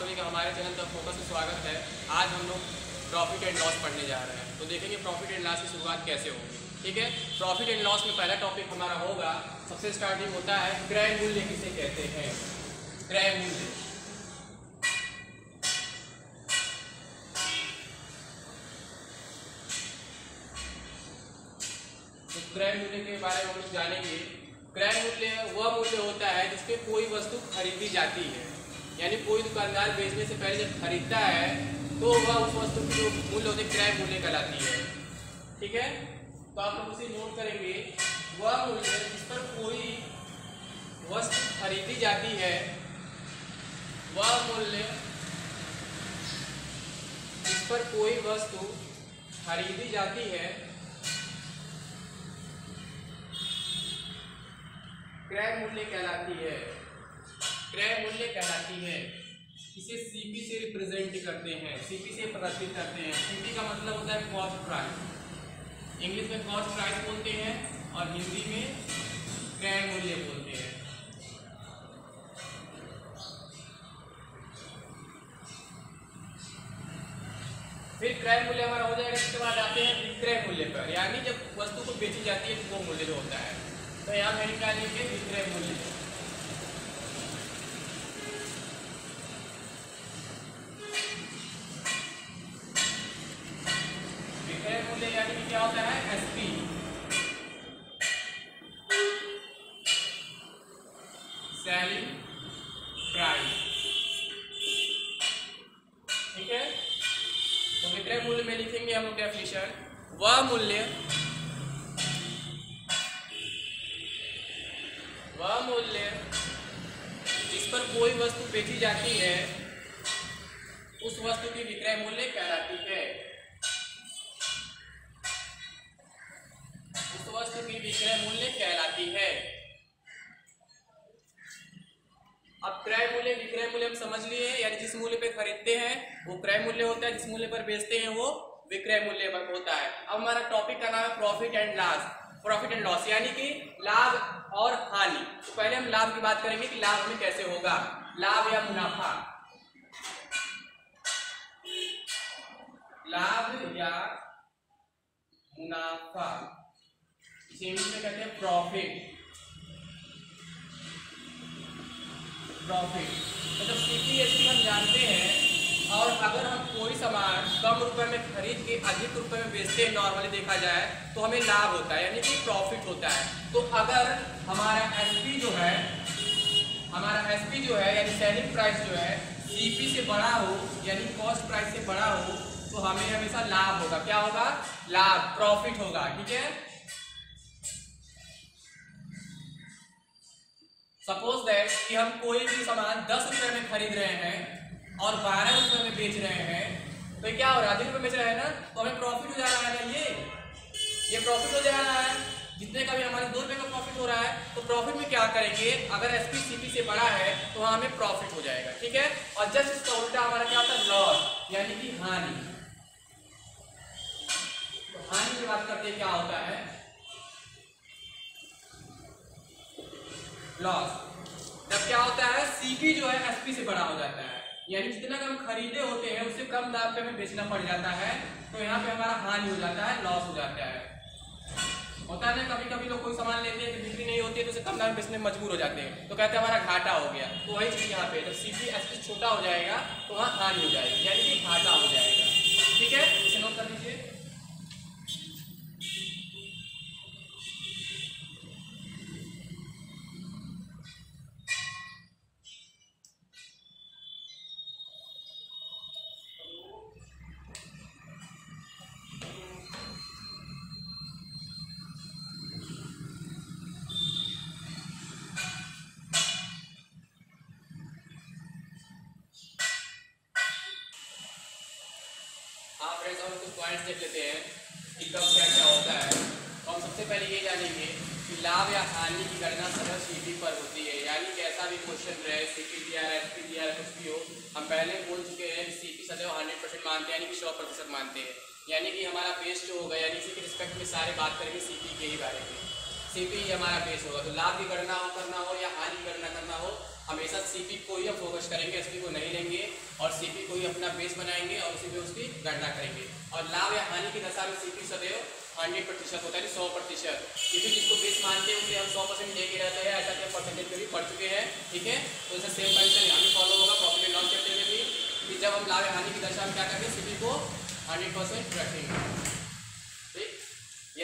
सभी का हमारे चैनल का फोकस में स्वागत है। आज हम लोग प्रॉफिट एंड लॉस पढ़ने जा रहे हैं। तो देखेंगे प्रॉफिट एंड लॉस की शुरुआत कैसे होगी। ठीक है? प्रॉफिट एंड लॉस में पहला टॉपिक हमारा होगा, सबसे स्टार्टिंग होता है क्रय मूल्य किसे कहते हैं? क्रय मूल्य। तो क्रय मूल्य के बारे में हम लोग जानेंगे। क्रय मूल्य वह मूल्य होता है जिसपे कोई वस्तु खरीदी जाती है। यानी कोई दुकानदार बेचने से पहले जब खरीदता है तो वह उस वस्तु की जो मूल्य होती है, क्रय मूल्य कहलाती है। ठीक है? तो आप लोग उसे नोट करेंगे, वह मूल्य जिस पर कोई वस्तु खरीदी जाती है, वह मूल्य जिस पर कोई वस्तु खरीदी जाती है, क्रय मूल्य कहलाती है। क्रय मूल्य कहलाती है। इसे सीपी से रिप्रेजेंट करते हैं। सीपी से प्रदर्शित करते हैं। सीपी का मतलब होता है कॉस्ट प्राइस इंग्लिश में कॉस्ट प्राइस बोलते हैं और हिंदी में क्रय मूल्य बोलते हैं। फिर क्रय मूल्य हमारा हो जाएगा, इसके बाद आते हैं विक्रय मूल्य पर। यानी जब वस्तु को बेची जाती है तो वो मूल्य जो होता है। तो यहाँ पे निकालेंगे विक्रय मूल्य विक्रय मूल्य यानी कि क्या होता है एसपी सेलिंग प्राइस ठीक है तो विक्रय मूल्य में लिखेंगे हम लोग डेफिनेशन वह मूल्य वह मूल्य जिस पर कोई वस्तु बेची जाती है, उस वस्तु की विक्रय मूल्य कहलाती है। उस वस्तु की विक्रय मूल्य कहलाती है। अब क्रय मूल्य, विक्रय मूल्य हम समझ लिए यानी जिस मूल्य पे खरीदते हैं, वो क्रय मूल्य होता है, जिस मूल्य पर बेचते हैं, वो विक्रय मूल्य होता है। अब हमारा टॉपिक का नाम है profit and loss profit and loss यानी कि लाभ और हानि। तो पहले हम लाभ की बात करेंगे कि लाभ हमें कैसे होगा। लाभ या मुनाफा? लाभ या मुनाफा? इंग्लिश में कहते हैं प्रॉफिट प्रॉफिट मतलब सीपीएससी हम जानते हैं और अगर हम कोई सामान कम रुपए में खरीद के अधिक रुपए में बेचते हैं नॉर्मली देखा जाए तो हमें लाभ होता है, यानी कि प्रॉफिट होता है। तो अगर हमारा एसपी जो है, हमारा एसपी जो है, यानी सेलिंग प्राइस जो है सीपी से बड़ा हो, यानी कॉस्ट प्राइस से बड़ा हो तो हमें हमेशा लाभ होगा। क्या होगा? लाभ प्रॉफिट होगा, ठीक है? सपोज़ दैट कि हम कोई भी सामान दस रुपए में खरीद रहे हैं और बारह रुपए में बेच रहे हैं। तो क्या हो रहा है? बेच रहे हैं ना? तो हमें प्रॉफिट हो जा रहा है ना ये। ये प्रॉफिट हो जा रहा है। जितने का भी हमारे दो रुपए का प्रॉफिट हो रहा है तो प्रॉफिट में क्या करेंगे? अगर एस पी सी पी से बड़ा है तो वहाँ हमें प्रॉफिट हो जाएगा, ठीक है? और जस्ट इसका उल्टा हमारा क्या होता है लॉस यानी कि हानि। तो हानि की बात करते क्या होता है? लॉस जब क्या होता है? सीपी जो है एसपी से बड़ा हो जाता है। यानी जितना हम खरीदे होते हैं उससे कम दाम पे हमें बेचना पड़ जाता है तो यहाँ पे हमारा हानि हो जाता है लॉस हो जाता है। होता है ना कभी कभी लोग कोई सामान लेते हैं तो बिक्री नहीं होती है तो उसे कम दाम बेचने मजबूर हो जाते हैं। तो कहते हैं, हमारा घाटा हो गया। तो वही चीज़ यहाँ पे जब सीपी एसपी छोटा हो जाएगा तो वहाँ हानि हो जाएगी, यानी कि घाटा हो जाएगा। ठीक है इसे नोट कर लीजिए हाँ फ्रेंड्स हम कुछ पॉइंट्स देख लेते हैं कि कब क्या क्या होता है। तो हम सबसे पहले ये जानेंगे कि लाभ या हानि की गणना सदर सीपी पर होती है। यानी कि ऐसा भी क्वेश्चन रहे सीपी दिया है एसपी दिया है कुछ भी हो, हम पहले बोल चुके हैं कि सीपी सदैव हंड्रेड परसेंट मानते हैं, यानी कि सौ प्रतिशत मानते हैं। यानी कि हमारा बेस जो होगा, यानी इसी के रिस्पेक्ट में सारे बात करेंगे सीपी के ही बारे में। सीपी ही हमारा बेस होगा। तो लाभ की गणना करना हो या हानि की गणना करना हो हमेशा सीपी को ही हम फोकस करेंगे एसपी को नहीं लेंगे और सीपी को ही अपना बेस बनाएँगे और उसी पे उसकी गणना करेंगे। और लाभ या हानि की दशा में सीपी सदैव हंड्रेड प्रतिशत होता है सौ प्रतिशत। क्योंकि जिसको बेस मानते हैं, उसे हम सौ परसेंट लेके रहते हैं, ऐसा परसेंटेज में भी पढ़ चुके हैं, ठीक है? तो इसे सेम कंडीशन यहाँ भी फॉलो होगा प्रॉफिट एंड लॉस चैप्टर में भी। कि जब हम लाभ हानि की दशा में क्या करेंगे सीपी को हंड्रेड परसेंट रखेंगे।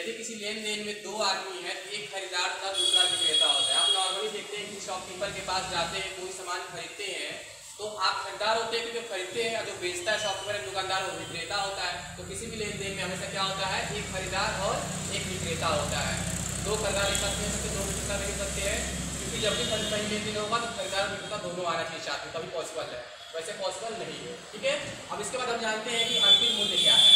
यदि किसी लेन देन में दो आदमी है, एक खरीदार तथा दूसरा विक्रेता होता है। आप नॉर्मली देखते हैं कि शॉपकीपर के पास जाते हैं, कोई सामान खरीदते हैं तो आप खरीदार होते हैं जो खरीदते हैं जो बेचता है शॉपकीपर दुकानदार वो विक्रेता होता है। तो किसी भी लेन देन में हमेशा क्या होता है, एक खरीदार और एक विक्रेता होता है। दो खरीदार एक साथ सकते दो विक्रेता मिल सकते हैं, क्योंकि जब भी कहीं लेन देन होगा तो खरीदार और विक्रेता दोनों आना चाहिए साथ में, तभी पॉसिबल है। वैसे पॉसिबल नहीं है, ठीक है? अब इसके बाद हम जानते हैं कि अंतिम मूल्य क्या है।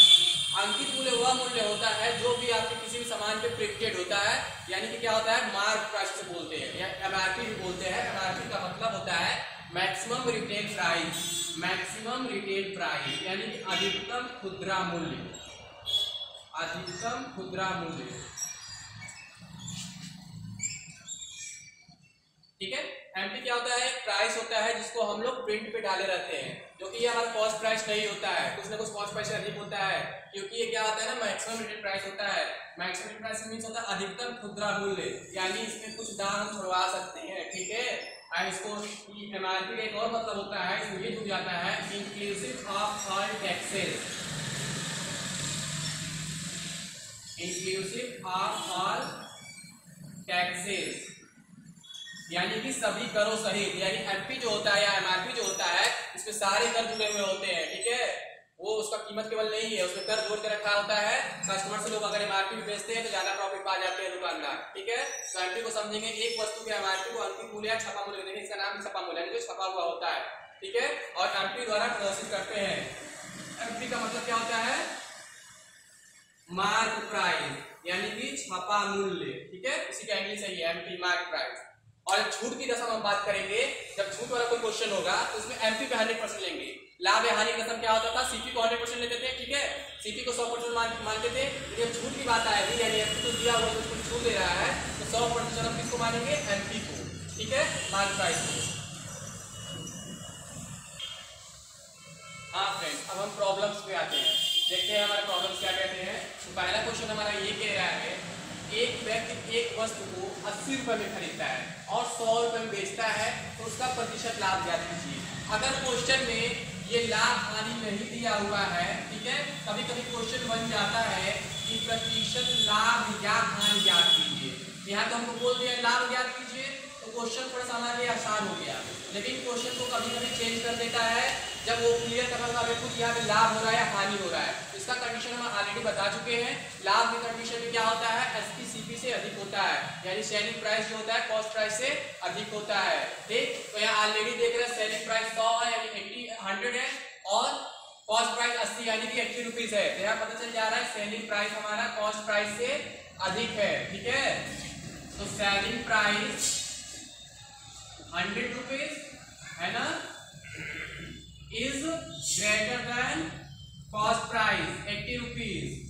अंकित मूल्य वह मूल्य होता है जो भी आपके किसी भी सामान पे प्रिंटेड होता है, यानी कि क्या होता है मार्क प्राइस बोलते हैं, या एमआरपी भी बोलते हैं। एमआरपी का मतलब होता है maximum retail price maximum retail price यानी कि अधिकतम खुदरा मूल्य। अधिकतम खुदरा मूल्य। ठीक है? एमपी क्या होता है? प्राइस होता है जिसको हम लोग प्रिंट पे डाले रहते हैं, जो कि हमारा कॉस्ट प्राइस नहीं होता है। कुछ ना कुछ कॉस्ट प्राइस अधिक होता है, क्योंकि ये क्या होता है ना मैक्सिमम रिटेल प्राइस होता है। मैक्सिमम रिटेल प्राइस मीन्स होता है अधिकतम खुदरा मूल्य, यानी इसमें कुछ दाम छुड़वा सकते हैं, ठीक है? और इसको एम आर पी का एक और मतलब होता है ये जुड़ जाता है inclusive of all taxes inclusive of all taxes यानी कि सभी करों सहित यानी एमपी जो होता है या एमआरपी जो होता है, इसमें सारे कर जुड़े हुए होते हैं, ठीक है? वो उसका कीमत केवल नहीं है, उसमें कर जोड़ के रखा होता है। कस्टमर से लोग अगर एमआरपी बेचते हैं तो ज़्यादा प्रॉफिट पा जाते हैं दुकानदार, ठीक है? तो एमपी को समझेंगे, एक वस्तु के एमआरपी को अंतिम मूल्य या छपा मूल्य देखेंगे इसका नाम छपा मूल्य जो छपा हुआ होता है, ठीक है? और एमपी द्वारा प्रदर्शित करते हैं। एमपी का मतलब क्या होता है? मार्क प्राइस यानी कि छपा मूल्य, ठीक है? इसी का इंग्लिश है एमपी मार्क प्राइस और छूट की दशा हम बात करेंगे, जब छूट वाला कोई क्वेश्चन होगा तो उसमें एमपी पे हंड्रेड परसेंट लेंगे। लाभ या हानि कसम क्या होता था? सीपी को हंड्रेड परसेंट लेते थे, ठीक है? सीपी को सौ परसेंट मानते थे। जब छूट की बात आएगी यानी एमपी को दिया हुआ उसको छूट दे रहा है तो सौ प्रतिशत हम किसको मानेंगे? एमपी को, ठीक है? मार्क प्राइस को। हाँ फ्रेंड अब हम प्रॉब्लम्स पे आते हैं। देखते हैं हमारे प्रॉब्लम्स क्या कहते हैं। तो पहला क्वेश्चन हमारा ये कह रहा है एक व्यक्ति एक वस्तु को अस्सी रुपए में खरीदता है और सौ रुपए में बेचता है तो उसका प्रतिशत लाभ ज्ञात कीजिए। अगर क्वेश्चन में ये लाभ हानि नहीं दिया हुआ है, ठीक है? कभी कभी क्वेश्चन बन जाता है कि प्रतिशत लाभ या हानि ज्ञात कीजिए। यहाँ तो हमको बोल दिया, लाभ ज्ञात कीजिए। क्वेश्चन थोड़ा सा हमारे लिए आसान हो गया। लेकिन क्वेश्चन को कभी कभी चेंज कर देता है, जब वो क्लियर करना था हमें खुद यहाँ पे लाभ हो रहा है या हानि हो रहा है। इसका कंडीशन हम ऑलरेडी बता चुके हैं। लाभ की कंडीशन में क्या होता है? एसपी सीपी से अधिक होता है। यानी सेलिंग प्राइस जो होता है कॉस्ट प्राइस से अधिक होता है। ठीक तो यहाँ ऑलरेडी देख रहे हैं सेलिंग प्राइस सौ है, यानी एट्टी हंड्रेड है, और कॉस्ट प्राइस अस्सी, यानी कि एट्टी रुपीज़ है। तो यहाँ पता चल जा रहा है सेलिंग प्राइस हमारा कॉस्ट प्राइस से अधिक है, ठीक है? तो सेलिंग प्राइस हंड्रेड रुपीज़, है ना? Is greater than cost price eighty rupees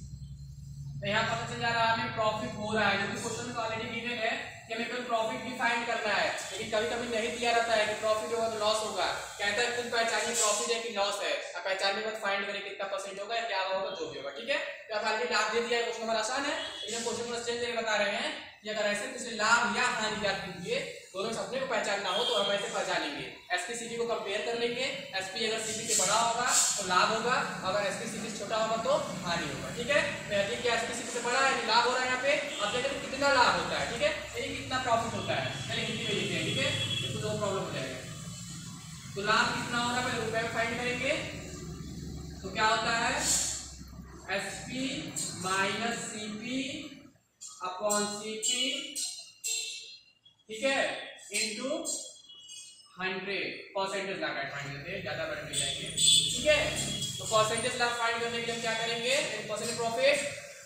तो यहाँ पता चल जा रहा है, हमें प्रॉफिट हो रहा है। जो कि क्वेश्चन में ऑलरेडी गिवन है कि हमें कोई प्रॉफिट भी फाइंड करना है। लेकिन कभी कभी नहीं दिया रहता है कि प्रॉफिट होगा तो लॉस होगा। कहता है खुद पहचानिए प्रॉफिट है कि लॉस है। अब पहचानने के फाइंड करें कितना परसेंट होगा या क्या होगा जो भी होगा, ठीक है? तो अब ऑलरेडी लाभ दे दिया है क्वेश्चन हमारा आसान है। लेकिन क्वेश्चन को चेंज करके बता रहे हैं। कि अगर ऐसे किसी लाभ या हानि ज्ञात कीजिए दोनों अपने को पहचानना हो तो हम ऐसे पहचानेंगे। एसपी सीपी को कंपेयर कर लेंगे। एसपी अगर सीपी से बड़ा होगा तो लाभ होगा। अगर एसपी सीपी से छोटा होगा तो हानि होगा। ठीक है? ठीक है एसपी सीपी से बड़ा है लाभ हो रहा है यहाँ पे। अब देखें कितना लाभ होता है, ठीक है? यानी कितना प्रॉफिट होता है। चलिए हिंदी में लिखते ठीक है? इसको दो प्रॉब्लम हो जाएगा। तो लाभ कितना होगा पहले रुपए में फाइंड करेंगे। तो क्या होता है? S P minus C P upon C P ठीक है इंटू हंड्रेड परसेंटेज ला फाइंड करते हैं, ज़्यादा बड़े जाएँगे, ठीक है? तो परसेंटेज ला फाइंड करने के लिए हम क्या करेंगे? Percentage profit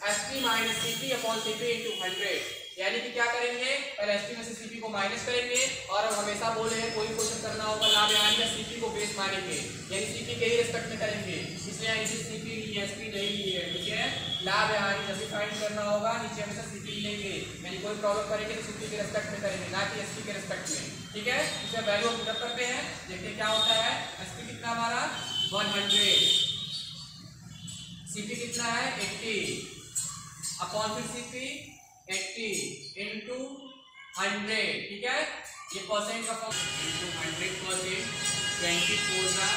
S P minus C P upon C P into hundred यानी कि क्या करेंगे? पहले एस पी में से सीपी को माइनस करेंगे और हम हमेशा बोले हैं, कोई क्वेश्चन करना होगा लाभ यानी में सीपी को बेस मानेंगे यानी सीपी के ही रेस्पेक्ट में करेंगे। इसलिए इसे सीपी ली एस पी नहीं है, ठीक है? लाभ हानि जब भी फाइंड करना होगा, नीचे हमेशा सीपी लेंगे। यानी कोई प्रॉब्लम करेंगे तो सीपी के रेस्पेक्ट में करेंगे, ना कि एसपी के रेस्पेक्ट में। ठीक है? इसका वैल्यू हम पुटअप करते हैं? देखते क्या होता है। एसपी कितना हमारा? 100 सीपी कितना है? 80 अपॉन फिर सीपी 80 इनटू 100 ठीक है? ये परसेंट का फॉर्म इनटू 100 परसेंट 24 का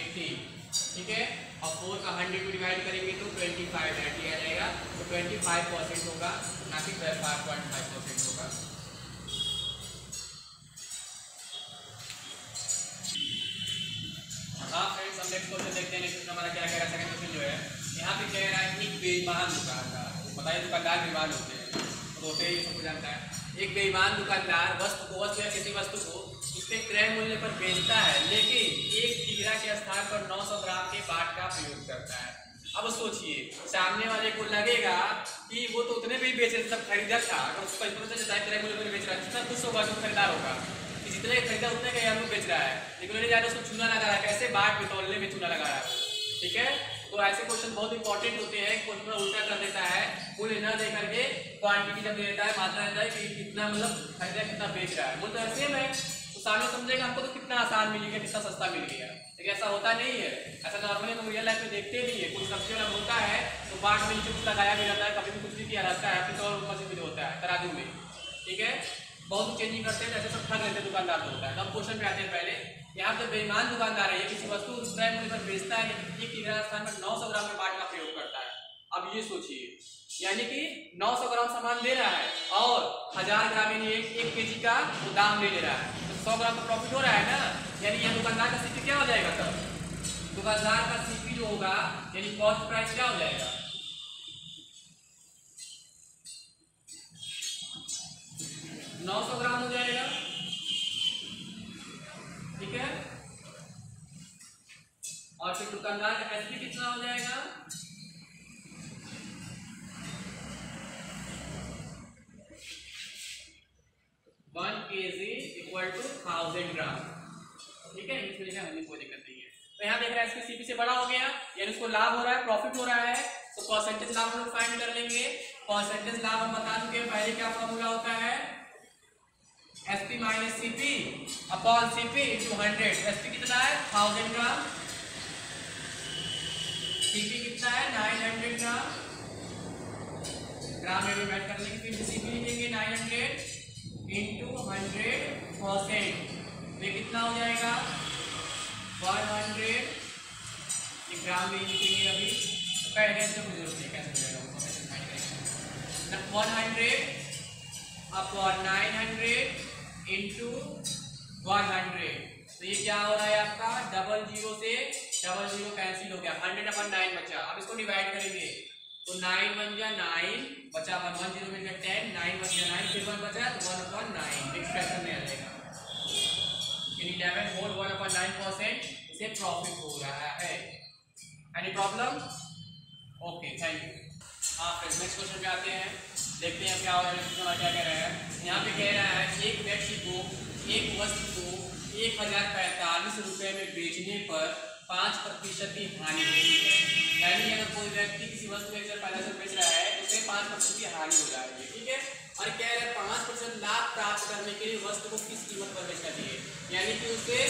80 ठीक है? और फोर का हंड्रेड को डिवाइड करेंगे तो ट्वेंटी फाइव ऐड लिया जाएगा। तो ट्वेंटी फाइव परसेंट होगा, ना कि फाइव पॉइंट फाइव परसेंट होगा। हाँ फ्रेंड्स हम नेक्स्ट क्वेश्चन देखते हैं नेक्स्ट हमारा क्या कह रहा है? सेकंड क्वेश्चन जो है, यहाँ पे कह रहा है एक बेईमान दुकानदार। बताइए, दुकानदार बेईमान होते हैं। होते हैं, ये सबको जानता है। एक बेईमान दुकानदार, वस्तु को, वस्तु या किसी वस्तु को, उसके क्रय मूल्य पर बेचता है, लेकिन किग्रा के स्थान पर 900 ग्राम के बाट का प्रयोग करता है। अब सोचिए, सामने वाले को लगेगा कि वो तो उतने भी बेच रहे सब खरीदा था। अगर उसको पता चलता है क्रय मूल्य बेच रहा है। जितना खुश होगा जो खरीदार होगा। कि जितने खरीदा उतने का हमको बेच रहा है। लेकिन उन्होंने जाकर उसको चूना लगा रहा है। कैसे बाट में तोलने में चूना लगा रहा है। ठीक है? तो ऐसे क्वेश्चन बहुत इंपॉर्टेंट होते हैं। क्वेश्चन में उल्टा कर देता है। कुल न दे करके क्वांटिटी जब देता है, मात्रा देता है कि कितना मतलब खरीदा, कितना बेच रहा है। वो तो ऐसे है। तो सामने समझेगा, हमको तो कितना आसान मिल गया, कितना सस्ता मिल गया। लेकिन ऐसा होता नहीं है। ऐसा नॉर्मली हम रियल लाइफ में देखते नहीं है। कुछ सब्ज़ी वाला होता है तो बाट में नीचे कुछ लगाया भी जाता है, कभी भी कुछ भी किया जाता है, फिर और मशीन भी होता है, तराजू में। ठीक है? बहुत चेंजिंग करते हैं ऐसे सब ठग लेते दुकानदार होता है। तब क्वेश्चन पे आते हैं पहले। यहाँ पे बेईमान दुकानदार है, ये किसी वस्तु क्रय मूल्य पर बेचता है एक किग्रा स्थान पर 900 ग्राम में बाट का प्रयोग करता है। अब ये सोचिए, यानी कि 900 ग्राम सामान ले रहा है, और हज़ार ग्राम एक एक के का दाम ले ले रहा है। तो सौ ग्राम का प्रॉफिट हो रहा है ना? यानी ये दुकानदार का क्या हो जाएगा तब? दुकानदार का सीपी जो होगा, यानी कॉस्ट प्राइस क्या हो जाएगा? नौ सौ ग्राम हो जाएगा। ठीक है? और फिर दुकानदार का एसपी कितना हो जाएगा? One K G equal to thousand gram. ठीक है कोई दिक्कत नहीं है। तो यहाँ देख रहे हैं, इसके सीपी से बड़ा हो गया, यानी उसको लाभ हो रहा है प्रॉफिट हो रहा है। तो परसेंटेज लाभ हम फाइंड कर लेंगे। परसेंटेज लाभ हम बता चुके हैं, पहले क्या फॉर्मूला होता है? SP minus CP upon CP into hundred SP कितना है? थाउज़ेंड ग्राम सीपी कितना है? नाइन हंड्रेड ग्राम ग्राम में डिवाइड कर लेंगे, फिर सीपी लिखेंगे nine hundred into hundred percent ये कितना हो जाएगा? वन हंड्रेड ग्राम में लिखेंगे अभी तो पहले से ज़रूरत नहीं कैसे मिलेगा one hundred upon nine hundred into one hundred तो ये क्या हो रहा है आपका? डबल ज़ीरो से डबल ज़ीरो कैंसिल हो गया। हंड्रेड अपन नाइन बचा। अब इसको डिवाइड करेंगे। तो नाइन वन जा नाइन बचा अपन वन ज़ीरो में टेन नाइन वन जा नाइन फिर वन बचा तो वन अपन नाइन एक्सप्रेशन में आ जाएगा। Eleven whole one upon nine percent इसे प्रॉफिट हो रहा है। Any problem okay thank you हाँ फ्रेंड्स नेक्स्ट क्वेश्चन पे आते हैं। देखते हैं क्या है क्या कह रहा है। यहाँ पे कह रहा है, एक व्यक्ति को एक वस्तु को एक हज़ार पैंतालीस रुपये में बेचने पर पाँच प्रतिशत की हानि होती है। यानी अगर कोई व्यक्ति किसी वस्तु को एक हज़ार पैंतालीस बेच रहा है तो उसे पाँच प्रतिशत की हानि हो जाएगी ठीक है? और कह रहे पाँच परसेंट लाभ प्राप्त करने के लिए वस्तु को किस कीमत पर बेचना चाहिए यानी कि उसे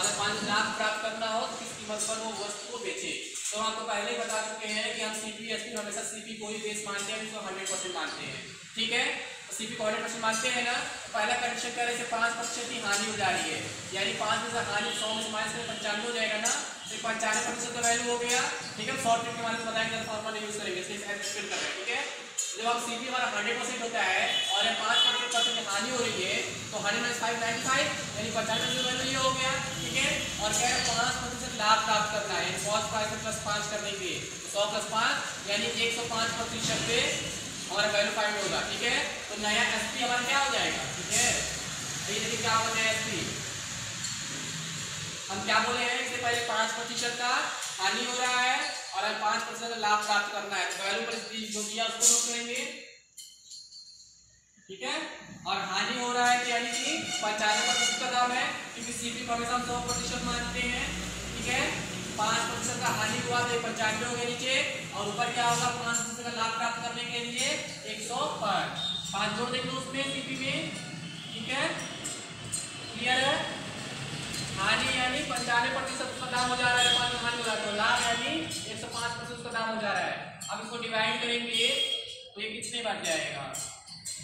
अगर पाँच लाभ प्राप्त करना हो तो किस कीमत पर वो वस्तु को बेचे? तो हम आपको पहले ही बता चुके हैं कि हम सीपी एसपी हमेशा सीपी को ही बेस मानते हैं उसको हंड्रेड परसेंट मानते हैं। ठीक है? तो सीपी को हंड्रेड परसेंट मानते हैं ना? तो पहला कंडीशन करे से पाँच परसेंट की हानि हो जा रही है। यानी पाँच से हानि सौ में से माइनस में पंचानवे हो जाएगा ना? तो पंचानवे प्रतिशत का वैल्यू हो गया। ठीक है? शॉर्ट ट्रिक के माध्यम से बताएँगे फॉर्मल यूज़ करेंगे। रहे ठीक है? जब आप सीपी हमारा हंड्रेड परसेंट होता है और ये पाँच परसेंट परसेंट की हानि हो रही है तो hundred minus five nine five यानी पचानवे वैल्यू ये हो गया, ठीक है? और कह रहे पाँच प्रतिशत लाभ प्राप्त करना है कॉस फाइव प्लस पाँच कर देंगे तो सौ प्लस पाँच, यानी एक सौ पाँच प्रतिशत पे हमारा वैल्यू फाइव होगा, ठीक है? तो नया एस पी हमारा क्या हो जाएगा, ठीक है? तो ये देखिए क्या होगा नया एस पी हम क्या बोले हैं? इससे पहले पाँच प्रतिशत का हानि हो रहा है और हमें पाँच प्रतिशत का लाभ प्राप्त करना है। तो वैल्यू पर जो दिया, उसको नोट करेंगे। ठीक है? और हानि हो रहा है यानी कि पचानवे प्रतिशत का दाम है, क्योंकि सीपी को हम सौ प्रतिशत मानते हैं। ठीक है? पाँच प्रतिशत का हानि हुआ तो पंचानवे हो गए नीचे। और ऊपर क्या होगा? पाँच प्रतिशत का लाभ प्राप्त करने के लिए एक सौ पाँच जोड़ लो उसमें सीपी में। ठीक है? क्लियर है? पचानवे प्रतिशत उसका दाम हो जा रहा है, पाँच में हानि हो रहा है। तो लाभ यानी एक सौ पाँच प्रतिशत उसका दाम हो जा रहा है। अब इसको डिवाइड करेंगे तो ये कितने बार जाएगा?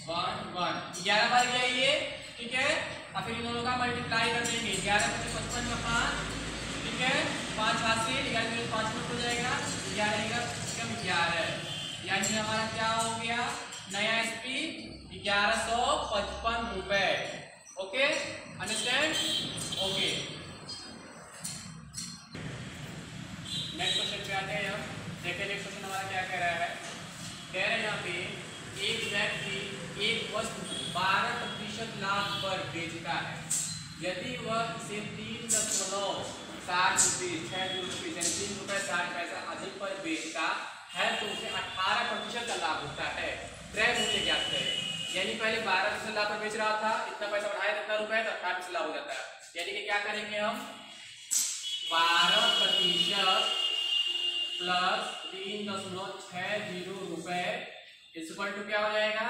वन वन ग्यारह बार गया ये, ठीक है? और फिर इन दोनों का मल्टीप्लाई कर देंगे। ग्यारह पच्चीस पचपन का पाँच, ठीक है? पाँच हासिल ग्यारह में पाँच मिनट हो जाएगा। ग्यारह कम ग्यारह। यानी हमारा क्या हो गया? नया एस पी ग्यारह सौ पचपन रुपए। Okay understand okay next question पे आते हैं हम देखते नेक्स्ट क्वेश्चन हमारा क्या कह रहा है? कह रहे हैं यहाँ पे, एक व्यक्ति एक वस्तु बारह प्रतिशत लाभ पर बेचता है। यदि वह इसे तीन दशमलव साठ रुपीज़ छह रुपये, यानी तीन रुपए साठ पैसा अधिक पर बेचता है तो उसे अठारह प्रतिशत का लाभ होता है। क्रय मूल्य ज्ञात करें। यानी पहले बारह प्रतिशत लाभ पर बेच रहा था, इतना पैसा बढ़ाया इतना रुपए तो अठारह प्रतिशत लाभ हो जाता है। यानी कि क्या करेंगे हम? बारह प्रतिशत प्लस तीन दशमलव छह ज़ीरो रुपए इक्वल टू क्या हो जाएगा?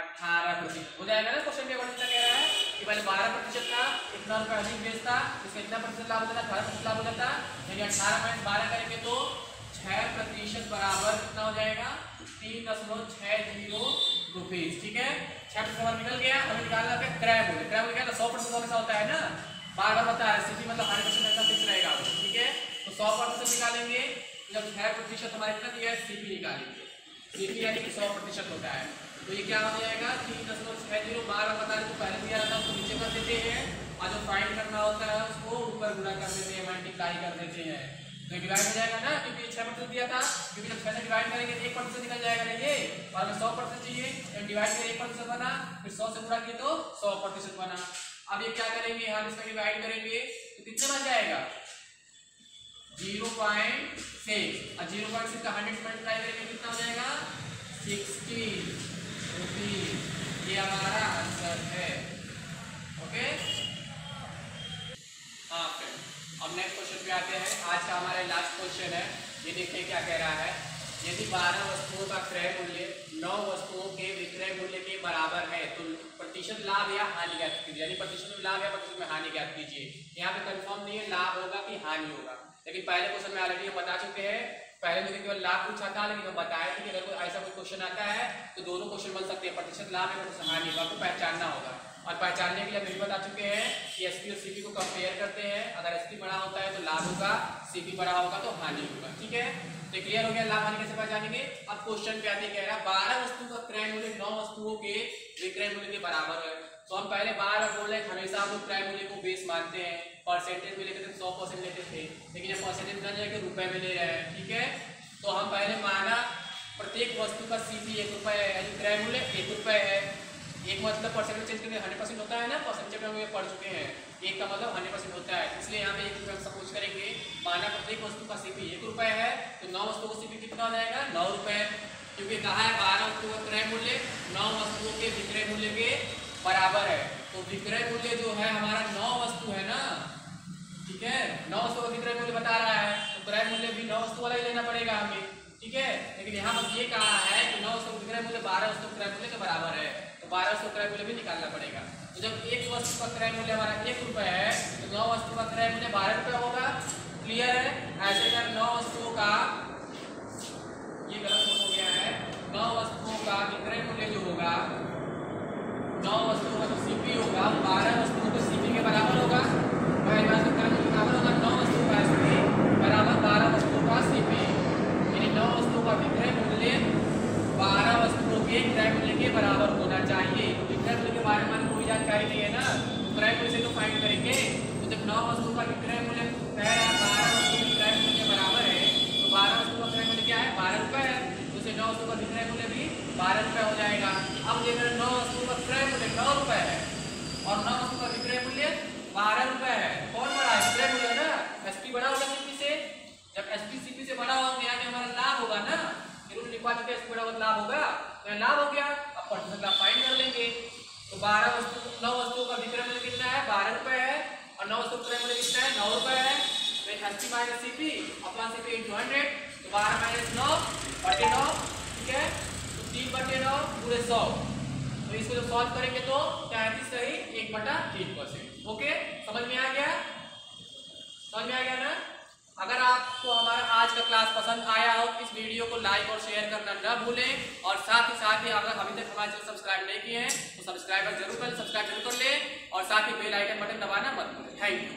अठारह प्रतिशत। हो जाएगा ना क्वेश्चन के अकॉर्डिंग कह रहा है कि पहले बारह प्रतिशत था इतना रुपए अधिक बेचता, इसका इतना प्रतिशत लाभ हो जाता, अठारह प्रतिशत लाभ हो जाता, यानी अठारह माइनस बारह करेंगे तो छह प्रतिशत बराबर कितना हो जाएगा? तीन दशमलव छह ज़ीरो रुपीज़ ठीक है? छह प्रतिशत निकल गया हमें निकालना है क्रय मूल्य क्रय मूल्य क्या सौ प्रतिशत हमेशा होता है ना? बार बार बता रहे सिटी मतलब हंड्रेड परसेंट ऐसा फिक्स रहेगा ठीक है? तो सौ प्रतिशत निकालेंगे, जब छह प्रतिशत हमारे कितना दिया है सीपी निकालेंगे। सीपी यानी कि सौ प्रतिशत होता है। तो ये क्या हो जाएगा? तीन दशमलव छह ज़ीरो बारह बता रहे तो पहले दिया है, उसको नीचे कर देते हैं। और जो फाइंड करना होता है, उसको ऊपर गुणा कर देते हैं मल्टीप्लाई कर देते हैं। तो डिवाइड हो जाएगा ना, क्योंकि छह प्रतिशत दिया था, क्योंकि जब छह से डिवाइड करेंगे तो एक प्रतिशत निकल जाएगा ना ये। और हमें सौ प्रतिशत चाहिए डिवाइड कर एक प्रतिशत बना, फिर सौ से गुणा किए तो सौ प्रतिशत बना। अब ये क्या करेंगे? यहाँ इसका डिवाइड करेंगे तो कितना बन जाएगा? ज़ीरो पॉइंट सिक्स और ज़ीरो पॉइंट सिक्स का हंड्रेड मल्टीप्लाई करेंगे, कितना हो जाएगा? सिक्सटी रुपीज़ ये हमारा आंसर है। ओके फ्रेंड अब नेक्स्ट क्वेश्चन पे आते हैं। आज का हमारा लास्ट क्वेश्चन है। ये देखिए क्या कह रहा है। यदि बारह वस्तुओं का क्रय मूल्य नौ वस्तुओं के विक्रय मूल्य के बराबर है तो प्रतिशत लाभ या हानि ज्ञात कीजिए। यानी प्रतिशत में लाभ या प्रतिशत में हानि ज्ञात कीजिए। यहाँ पे कंफर्म नहीं है, लाभ होगा कि हानि होगा। लेकिन पहले क्वेश्चन में ऑलरेडी हम बता चुके हैं। पहले मुझे केवल लाभ पूछा था, लेकिन हम बताए थे कि अगर कोई ऐसा कोई क्वेश्चन आता है तो दोनों क्वेश्चन बन सकते हैं। प्रतिशत लाभ या प्रतिशत हानि आपको पहचानना होगा। और पहचानने के लिए भी बता चुके हैं कि एसपी और सीपी को कंपेयर करते हैं। अगर एसपी बड़ा होता है तो लाभ होगा सीपी बड़ा होगा तो हानि होगा, ठीक है? तो क्लियर हो गया, लाभ हानि कैसे पहचानेंगे? अब क्वेश्चन पे आते कह रहा है, बारह वस्तु का क्रय मूल्य नौ वस्तुओं के विक्रय मूल्य के बराबर है। तो हम पहले बार बोल रहे हमेशा हम क्रय मूल्य को बेस मानते हैं। परसेंटेज में लेते थे सौ परसेंट लेते थे, लेकिन जब परसेंटेज न जाके रुपए में ले रहे हैं, ठीक है? तो हम पहले माना, प्रत्येक वस्तु का सीपी एक रुपए है, यानी क्रय मूल्य एक रुपए है। एक मतलब परसेंटेज चेंज करके हंड्रेड परसेंट होता है ना? परसेंटेज में हम ये पढ़ चुके हैं, एक का मतलब हंड्रेड परसेंट होता है। इसलिए यहाँ पे एक सपोज़ करेंगे माना प्रत्येक वस्तु का सीपी एक रुपए है तो नौ वस्तु का सीपी कितना हो जाएगा? नौ रुपए क्योंकि कहा है बारह वस्तु का क्रय मूल्य, नौ वस्तुओं के विक्रय मूल्य के बराबर है। तो विक्रय मूल्य जो है हमारा नौ वस्तु है ना? ठीक है? नौ वस्तु का विक्रय मूल्य बता रहा है तो क्रय मूल्य भी नौ वस्तु वाला ही लेना पड़ेगा हमें। ठीक है? लेकिन यहाँ बस ये कहा है कि नौ वस्तु विक्रय मूल्य बारह वस्तु क्रय मूल्य के बराबर है। बारह सौ क्रय मूल्य भी निकालना पड़ेगा। तो जब एक वस्तु का क्रय मूल्य हमारा एक रुपए है तो नौ वस्तु का क्रय मूल्य बारह रुपए होगा। क्लियर है? ऐसे अगर नौ वस्तुओं का ये गलत हो गया है। नौ वस्तुओं का विक्रय मूल्य जो होगा, नौ वस्तुओं का जो सीपी होगा, बारह वस्तुओं का सीपी के बराबर होगा पहली बात तो क्रय मूल्य बराबर होगा नौ वस्तुओं का एसपी बराबर बारह वस्तुओं का सीपी यानी नौ वस्तुओं का विक्रय मूल्य बारह वस्तुओं के क्रय मूल्य के बराबर होना चाहिए तो विक्रय मूल्य के बारे में कोई जानकारी नहीं है ना तो क्रय मूल्य से तो फाइंड करेंगे तो जब नौ वस्तु का विक्रय मूल्य कह रहा है बारह वस्तु के क्रय मूल्य के बराबर है तो बारह वस्तु का क्रय मूल्य क्या है बारह रुपए है तो उसे नौ वस्तु का विक्रय मूल्य भी बारह रुपए हो जाएगा अब देख रहे नौ वस्तु का क्रय मूल्य नौ रुपए है और नौ वस्तु का विक्रय मूल्य बारह रुपए है कौन बड़ा है विक्रय मूल्य ना एसपी बड़ा होगा सीपी से जब एसपी सीपी से बड़ा होगा यानी हमारा लाभ होगा ना रूल एसपी बड़ा लाभ होगा तो लाभ हो गया, अब प्रतिशत लाभ फाइंड कर लेंगे। तो बारह वस्तु, नौ वस्तुओं का विक्रय मूल्य कितना है? बारह रुपए है, और नौ वस्तु क्रय मूल्य कितना है? नौ रुपए है। S minus C P upon C P into hundred तो बारह माइनस नौ, बटे नौ, ठीक है? तो तीन बटे नौ, पूरे सौ। तो इसको जब सॉल्व करेंगे तो तैंतीस सही? एक बटा तीन परसेंट ओके समझ में आ गया? समझ में आ गया ना? अगर आपको हमारा आज का क्लास पसंद आया हो, इस वीडियो को लाइक और शेयर करना न भूलें। और साथ ही साथ ही अगर अभी तक हमारे चैनल सब्सक्राइब नहीं किए हैं तो सब्सक्राइबर ज़रूर करें सब्सक्राइब ज़रूर कर लें। और साथ ही बेल आइकन बटन दबाना मत भूलें। Thank you